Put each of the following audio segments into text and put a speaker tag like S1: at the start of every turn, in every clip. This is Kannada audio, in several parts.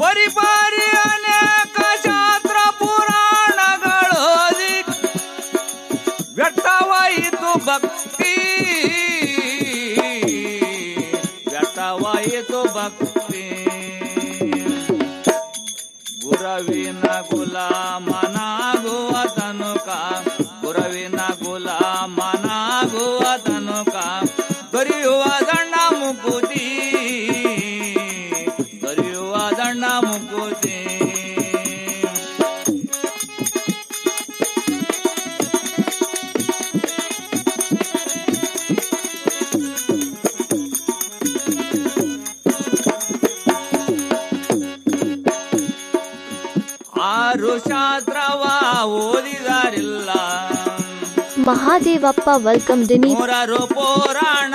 S1: ಪರಿಪಾರಿ ಅನೇಕ ಶಾಸ್ತ್ರ ಪುರಾಣಗಳು ವ್ಯರ್ಥವಾಯಿತು ಭಕ್ತಿ. ವ್ಯರ್ಥವಾಯಿತು ಭಕ್ತಿ. ಆರು ಶಾಸ್ತ್ರವ ಓದಿದಾರಿಲ್ಲ.
S2: ಮಹಾದೇವಪ್ಪ ವೆಲ್ಕಮ್ ದಿನಿ
S1: ಪುರಾಣ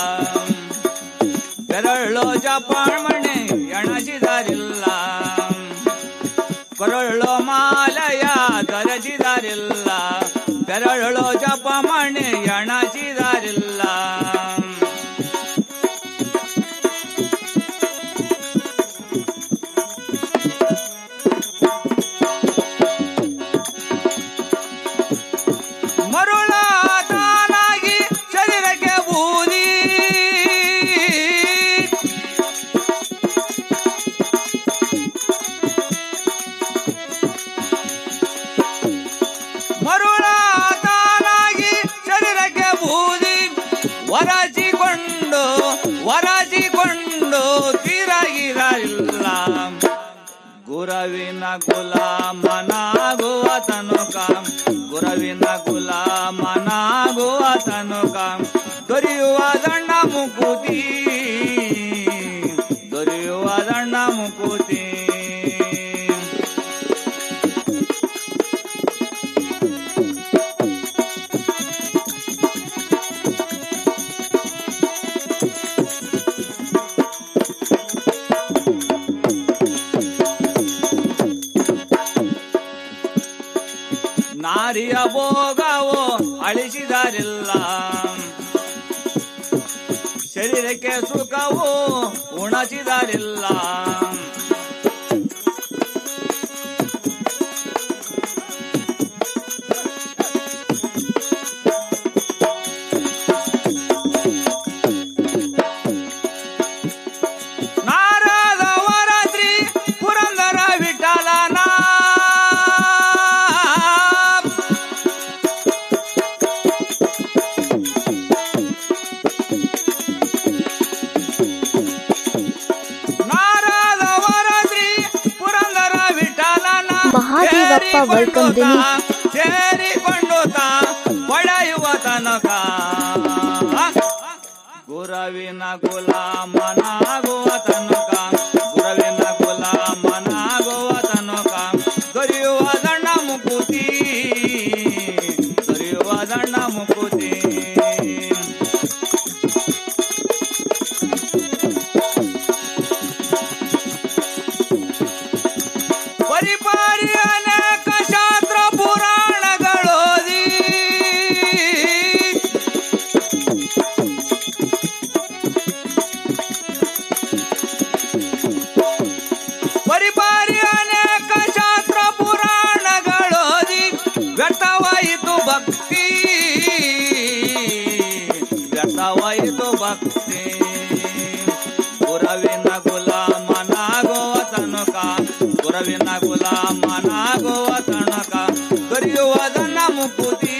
S1: ಜಪಾಣ್ಮಣೆ ಎಣಸಿದಾರಿಲ್ಲ ಕೊರಳೋ ಮಾಲಯ ಧರಿಸಿದಾರಿಲ್ಲ ಬೆರಳೋ కుల మనాగు అతను కాం గురవిన కుಲ మనాగు అతను కాం దొరియువ దండ ముకుతి దొరియువ దండ ముకుతి ನಾರಿಯ ಭೋಗವೋ ಅಳಿಸಿದಾರಿಲ್ಲ. ಶರೀರಕ್ಕೆ ಸುಖವೋ ಉಣಸಿದಾರಿಲ್ಲ.
S2: ಮಹಾದೇವಪ್ಪ welcome ದಿನಿ.
S1: ಸೇರಿಕೊಂಡು ತಾ ಪಡೆಯುವ ತನಕ ಗುರವಿನ ಗುಲಾಮನಾಗುವ ಶುರುವಾಯಿತು ಭಕ್ತಿ ಗುರವಿನ ಗುಲಾಮನಾಗುವ ತನಕ ಗುರವಿನ ಗುಲಾಮನಾಗುವ ತನಕ ಮುಕುತಿ